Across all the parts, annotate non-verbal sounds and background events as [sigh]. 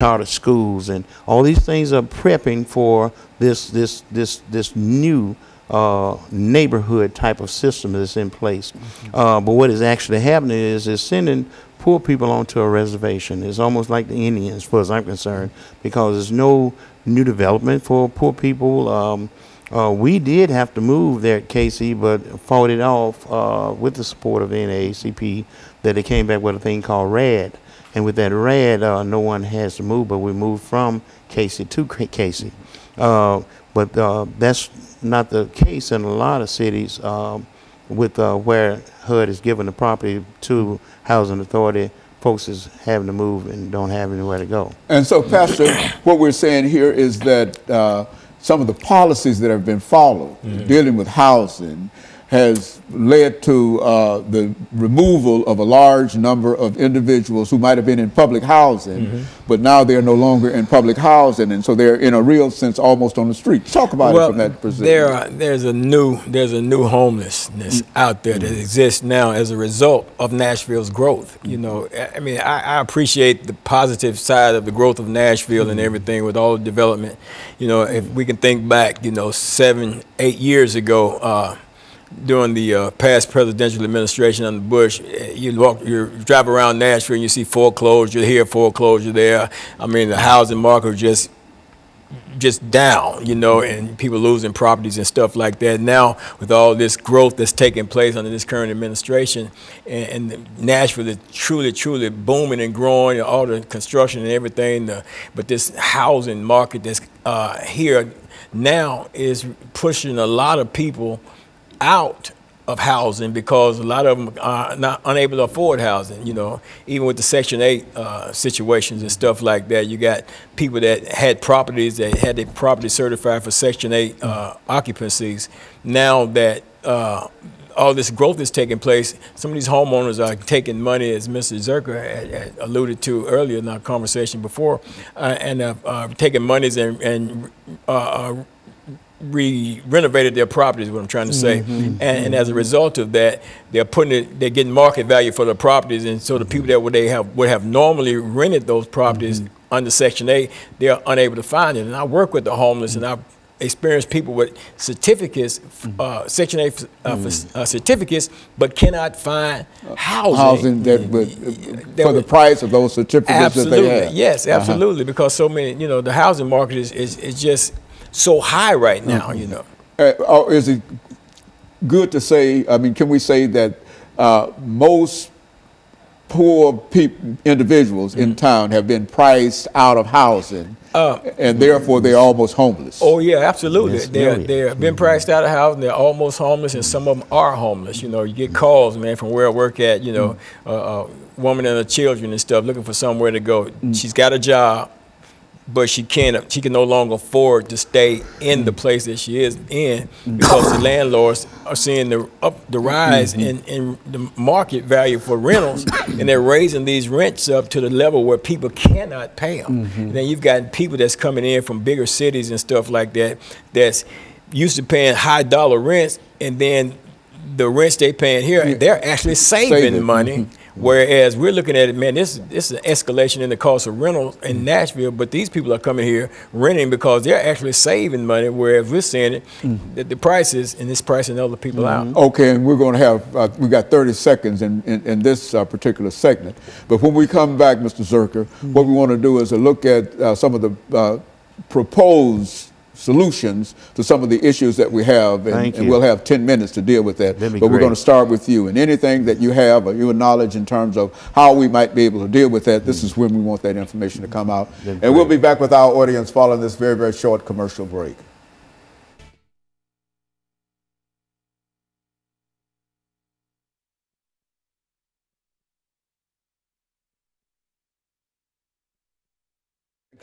charter schools, and all these things are prepping for this this this this new uh, neighborhood type of system that's in place. Uh, but what is actually happening is is sending poor people onto a reservation. It's almost like the Indians, as far as I'm concerned, because there's no new development for poor people. Um, uh, we did have to move there at Cayce, but fought it off uh, with the support of the NAACP that they came back with a thing called RAD. And with that red, uh, no one has to move, but we moved from Cayce to Cayce. Uh, but uh, that's not the case in a lot of cities um, with uh, where HUD is giving the property to housing authority. Folks is having to move and don't have anywhere to go. And so, Pastor, [coughs] what we're saying here is that uh, some of the policies that have been followed dealing with housing has led to uh, the removal of a large number of individuals who might have been in public housing, but now they're no longer in public housing, and so they're in a real sense almost on the street. Talk about it from that perspective. there are, there's a new there's a new homelessness out there that exists now as a result of Nashville's growth. You know, I- I mean, I, I appreciate the positive side of the growth of Nashville and everything with all the development. You know, if we can think back, you know, seven, eight years ago. Uh, during the uh, past presidential administration under Bush, eh, you walk, you drive around Nashville and you see foreclosure here, foreclosure there. I mean, the housing market just just down, you know, and people losing properties and stuff like that. Now, with all this growth that's taking place under this current administration, and, and Nashville is truly, truly booming and growing, and all the construction and everything, the, but this housing market that's uh, here now is pushing a lot of people out of housing because a lot of them are not unable to afford housing. You know, even with the Section Eight uh, situations and stuff like that, you got people that had properties that had their property certified for Section Eight uh, occupancies. Now that uh, all this growth is taking place, some of these homeowners are taking money, as Mr. Zirker alluded to earlier in our conversation before, uh, and uh, taking monies and, and uh, re renovated their properties. What I'm trying to say, and, and as a result of that, they're putting it, they're getting market value for the properties, and so the people that would they have would have normally rented those properties under Section 8, they're unable to find it. And I work with the homeless, and I've experienced people with certificates, uh, Section 8 uh, for, uh, certificates, but cannot find housing. housing that would, that for the price of those certificates Absolutely, that they have. yes, Uh-huh. absolutely, because so many, you know, the housing market is, is, is just so high right now, you know. Uh, or is it good to say, I mean, can we say that uh, most poor peop- individuals in town have been priced out of housing, and therefore they're almost homeless? Oh yeah, absolutely. Yes, they're oh, yeah. they're been priced out of housing. They're almost homeless, and some of them are homeless. You know, you get calls, man, from where I work at. You know, a uh, uh, woman and her children and stuff looking for somewhere to go. She's got a job, but she can't. She can no longer afford to stay in the mm. place that she is in because the [coughs] landlords are seeing the up the rise mm-hmm. in, in the market value for rentals, and they're raising these rents up to the level where people cannot pay them. And then you've got people that's coming in from bigger cities and stuff like that that's used to paying high dollar rents, and then the rents they're paying here, they're actually saving, Saving, money. Mm-hmm. Whereas we're looking at it, man, this this is an escalation in the cost of rentals in Nashville, but these people are coming here renting because they're actually saving money. Whereas we're seeing it that the prices and it's pricing other people out. Okay, and we're going to have, uh, we got 30 seconds in, in, in this uh, particular segment. But when we come back, Mr. Zirker, what we want to do is to look at uh, some of the uh, proposed solutions to some of the issues that we have. And, and we'll have 10 minutes to deal with that. But we're going to start with you. And anything that you have or your knowledge in terms of how we might be able to deal with that, this is when we want that information to come out. That'd And we'll be back with our audience following this very, very short commercial break.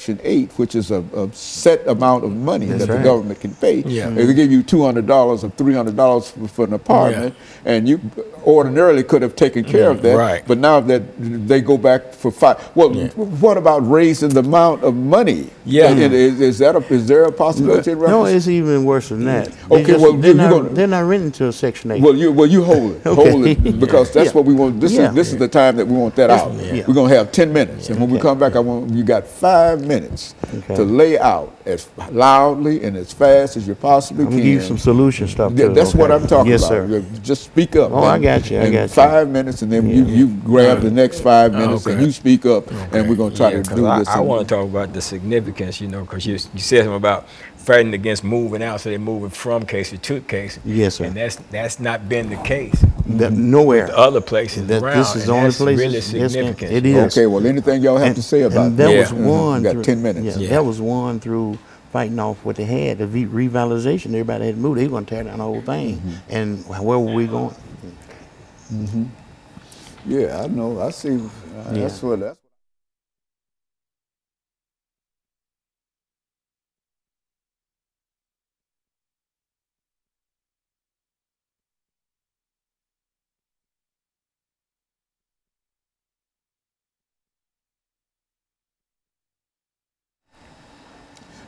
Section 8, which is a, a set amount of money that right. the government can pay. Yeah. If mm-hmm. they give you $200 or $300 for, for an apartment, and you ordinarily could have taken care mm-hmm. of that, right. but now that they go back for five. Well, what about raising the amount of money? Yeah. And Is, is that a, is there a possibility? No, it's even worse than that. Mm-hmm. They Okay, well, they're, not, gonna- they're not renting to a Section 8. Well, you well you hold it, [laughs] Okay. hold it [laughs] because that's Yeah. what we want. This Yeah. is this is the time that we want that out. yeah. We're gonna have ten minutes, and when we come back, I want you got five minutes Okay. to lay out as loudly and as fast as you possibly I'm can. going to give you some solution stuff, Yeah, too. that's what? I'm talking yes, about. Sir. Just speak up. Oh, I got you, I got you. Five minutes, and then you, you grab the next five ah, minutes, and Okay. you speak up, and we're gonna try Yeah, to 'cause do I, this. I want to talk about the significance, you know, because you, you said something about fighting against moving out, so they're moving from Cayce to Cayce. Yes, sir. And that's that's not been the case. That- nowhere. The other places That- around, this is the only place really it's- it's- significant. it is. Okay, well, anything y'all have And- to say about and that Yeah. was Mhm. one. You got through- 10 minutes. Yeah, Yeah. That was one through fighting off what they had, the revitalization. Everybody had moved. They were going to tear down the whole thing. Mm-hmm. And where were we going? Mm -hmm. Yeah, I know. I see. Uh, That's what. That's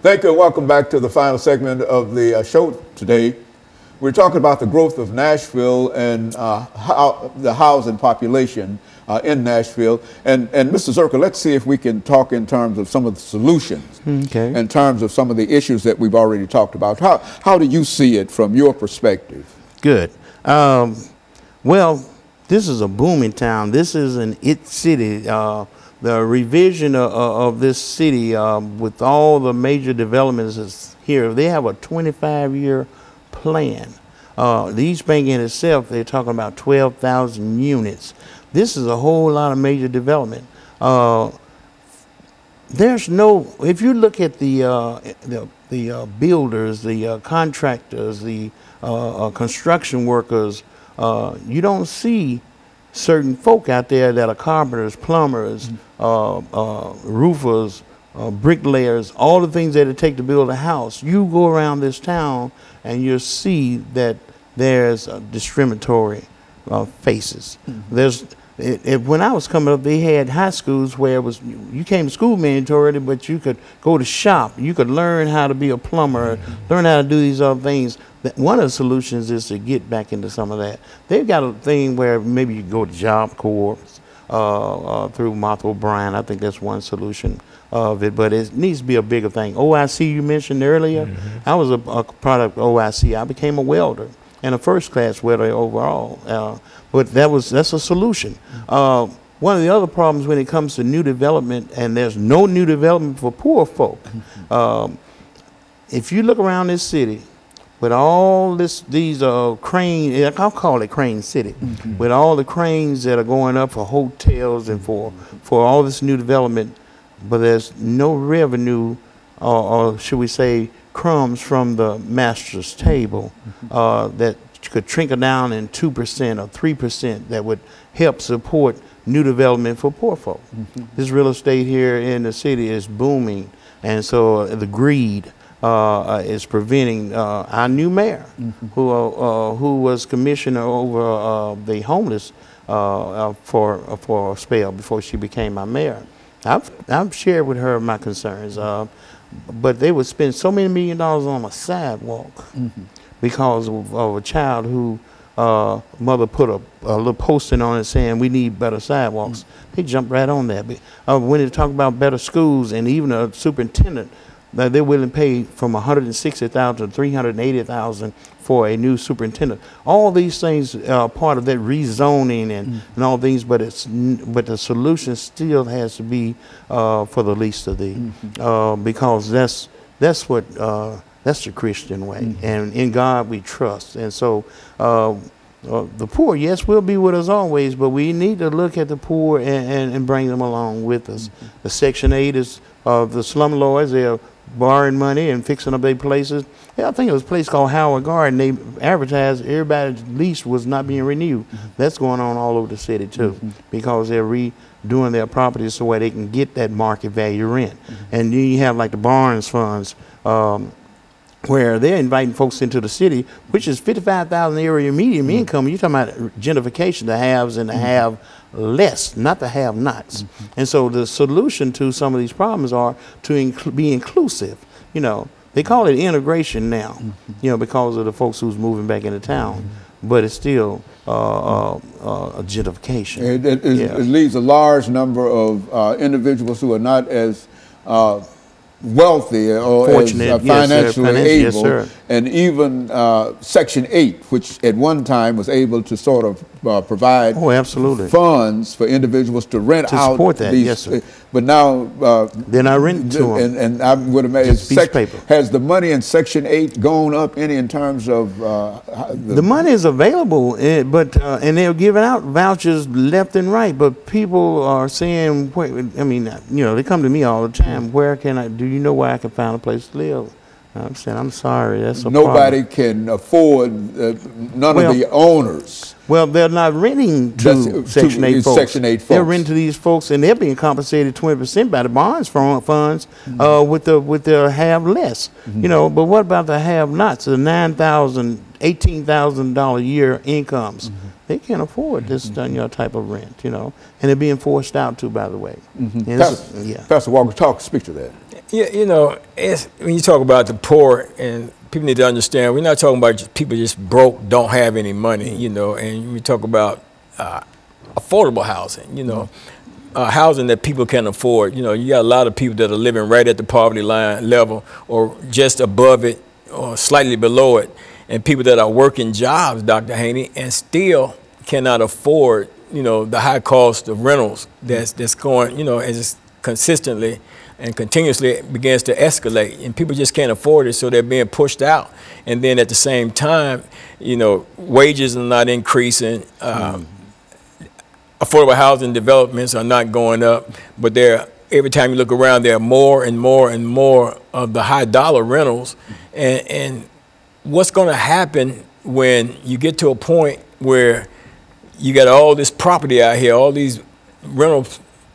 Thank you and welcome back to the final segment of the uh, show today. We're talking about the growth of Nashville and uh, how the housing population uh, in Nashville. And, and Mr. Zirker, let's see if we can talk in terms of some of the solutions, Okay. in terms of some of the issues that we've already talked about. How, how do you see it from your perspective? Good. Um, well, this is a booming town. This is an it city. Uh, the revision of, of this city um, with all the major developments here. They have a 25 year plan. Uh, the East Bank in itself, they're talking about 12,000 units. This is a whole lot of major development. Uh, there's no if you look at the uh, the, the uh, builders the uh, contractors the uh, construction workers you don't see certain folk out there that are carpenters plumbers uh, uh, roofers uh, bricklayers all the things that it take to build a house. You go around this town and you'll see that there's uh, discriminatory uh, faces. There's it, it, when I was coming up, they had high schools where it was you came to school mandatory, but you could go to shop. You could learn how to be a plumber, learn how to do these other things. That one of the solutions is to get back into some of that. They've got a thing where maybe you go to Job Corps uh, uh, through Martha O'Bryan. I think that's one solution of it, but it needs to be a bigger thing. OIC you mentioned earlier, I was a, a product of OIC. I became a welder and a first class welder overall. Uh, but that was that's a solution. Uh, one of the other problems when it comes to new development, and there's no new development for poor folk. [laughs] Um, if you look around this city, with all this these uh crane I'll call it crane city with all the cranes that are going up for hotels and for for all this new development but there's no revenue or, or should we say crumbs from the master's table uh, that could trickle down in 2% or 3% that would help support new development for poor folk? This real estate here in the city is booming and so uh, the greed uh, uh, is preventing uh, our new mayor, who uh, who was commissioner over uh, the homeless uh, uh, for uh, for a spell before she became our mayor. I've I've shared with her my concerns, uh, but they would spend so many million dollars on a sidewalk because of, of a child who uh, mother put a, a little posting on it saying we need better sidewalks. They jumped right on that. But, uh, when they talk about better schools and even a superintendent, that they're willing to pay from 160,000 to 380,000 for a new superintendent. All these things are part of that rezoning and, and all things, but it's but the solution still has to be uh, for the least of the, uh, because that's that's what uh, that's the Christian way, and in God we trust, and so. Uh, uh, the poor, yes, will be with us always, but we need to look at the poor and, and, and bring them along with us. The Section 8 is uh, the slumlords. They're borrowing money and fixing up their places. Yeah, I think it was a place called Howard Garden. They advertised everybody's lease was not being renewed. Mm-hmm. That's going on all over the city too, mm-hmm. because they're redoing their properties so where they can get that market value rent. Mm-hmm. And then you have like the Barnes funds. Um, where they're inviting folks into the city, which is 55,000 area medium income. You're talking about gentrification, the haves and the have less, not the have nots. And so the solution to some of these problems are to incl- be inclusive. You know, they call it integration now, you know, because of the folks who's moving back into town. But it's still uh, uh, uh, a gentrification. It, it, it, Yeah. it leaves a large number of uh, individuals who are not as uh, wealthy or Fortunate, as uh, yes, financially Financial, yes, able, sir. And even uh, Section 8, which at one time was able to sort of uh, provide Oh, absolutely. funds for individuals to rent To out support that, these. yes, sir. But now, uh, They're not renting to 'em. and, and I would imagine, a paper. has the money in Section 8 gone up any in terms of uh, how- The money is available, eh, but uh, and they're giving out vouchers left and right. But people are saying, wait, I mean, uh, you know, they come to me all the time. Where can I? Do you know where I can find a place to live? I'm saying, I'm sorry, that's nobody problem. can afford, uh, none Well- of the owners. Well, they're not renting to to Section Eight folks. Section 8 They're renting to these folks, and they're being compensated twenty percent by the bonds fund- funds Mm-hmm. uh, with the with the have less. You know, but what about the have nots? The nine thousand, eighteen thousand dollar year incomes. Mm-hmm. They can't afford this you know, type of rent. You know, and they're being forced out too. By the way, Mm-hmm. Pastor, yeah. Pastor Walker, talk, speak to that. Yeah, you know, when you talk about the poor, and people need to understand, we're not talking about just people just broke, don't have any money, you know, and we talk about uh, affordable housing, you know, uh, housing that people can afford. You know, you got a lot of people that are living right at the poverty line level or just above it or slightly below it, and people that are working jobs, Dr. Haney, and still cannot afford, you know, the high cost of rentals that's, that's going, you know, as consistently and continuously begins to escalate and people just can't afford it so they're being pushed out. And then at the same time you know wages are not increasing um, affordable housing developments are not going up but they're every time you look around there are more and more and more of the high dollar rentals. And, and what's going to happen when you get to a point where you got all this property out here, all these rental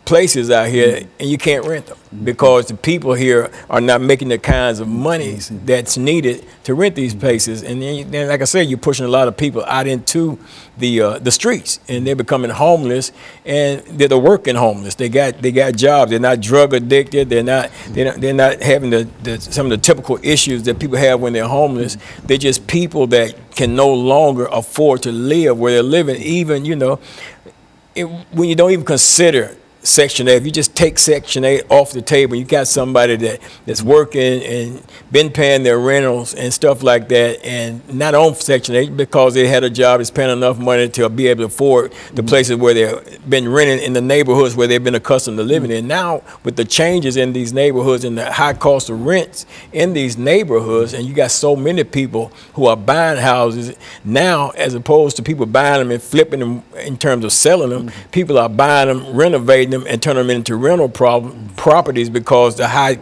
places out here, mm. and you can't rent them because the people here are not making the kinds of monies mm-hmm. that's needed to rent these mm-hmm. places. And then, then like I said, you're pushing a lot of people out into the uh, the streets, and they're becoming homeless, and they're the working homeless. They got they got jobs. They're not drug addicted. They're not they're not, they're not having the, the some of the typical issues that people have when they're homeless. Mm-hmm. They're just people that can no longer afford to live where they're living. Even you know, it, when you don't even consider Section 8, if you just take Section 8 off the table, you got somebody that, that's working and been paying their rentals and stuff like that, and not on Section 8 because they had a job that's paying enough money to be able to afford the mm-hmm. places where they've been renting in the neighborhoods where they've been accustomed to living in. Now, with the changes in these neighborhoods and the high cost of rents in these neighborhoods, and you got so many people who are buying houses now, as opposed to people buying them and flipping them in terms of selling them, mm-hmm. people are buying them, renovating them, and turning them into rental problem, properties because the high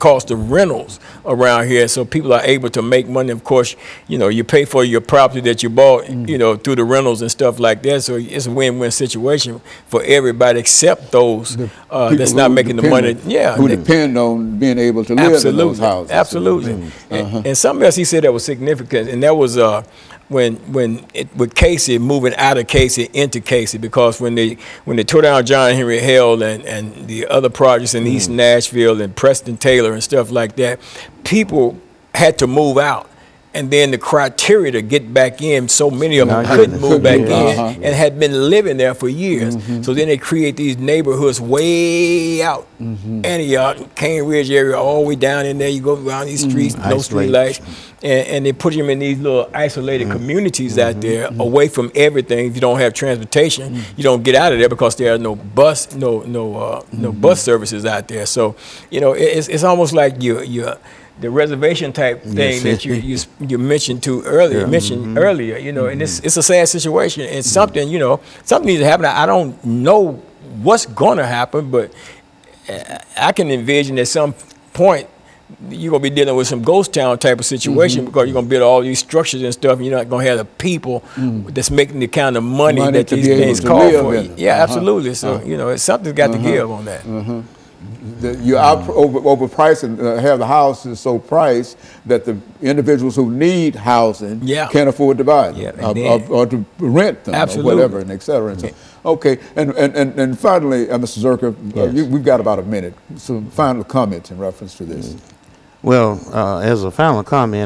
cost of rentals around here. So people are able to make money. Of course, you know, you pay for your property that you bought, you know, through the rentals and stuff like that. So it's a win-win situation for everybody except those uh, that's not making the money. Yeah, Who they- depend on being able to live in those Absolutely, houses. absolutely. And, and something else he said that was significant, and that was uh, when when it, with Cayce moving out of Cayce into Cayce, because when they when they tore down John Henry Hale and, and the other projects in East mm. Nashville and Preston Taylor and stuff like that, people had to move out. And then the criteria to get back in, so many of them couldn't move back in Uh-huh. and had been living there for years. Mm-hmm. So then they create these neighborhoods way out, mm-hmm. Antioch, Cane Ridge area, all the way down in there. You go around these mm, streets, no street lights, and, and they put them in these little isolated mm-hmm. communities out there, away from everything. If you don't have transportation, you don't get out of there because there are no bus, no no uh, no bus services out there. So you know, it- it's it's almost like you you. The reservation type thing Yes. that you, you you mentioned to earlier, mentioned earlier, you know, and it's it's a sad situation. It's something, you know, something needs to happen. I don't know what's going to happen, but uh, I can envision at some point you're gonna be dealing with some ghost town type of situation Mm-hmm. because you're gonna build all these structures and stuff, and you're not gonna have the people that's making the kind of money, Mm. Money that these things call for. Yeah, Uh-huh. absolutely. So you know, something's got to give on that. The- You out over overprice and uh, have the houses so priced that the individuals who need housing Yeah. can't afford to buy them Yeah, or, or- or to rent them Absolutely. or whatever and et cetera. And so, okay, and, and, and, and finally, uh, Mr. Zirker, uh, you, we've got about a minute. Some final comments in reference to this. Well, uh, as a final comment,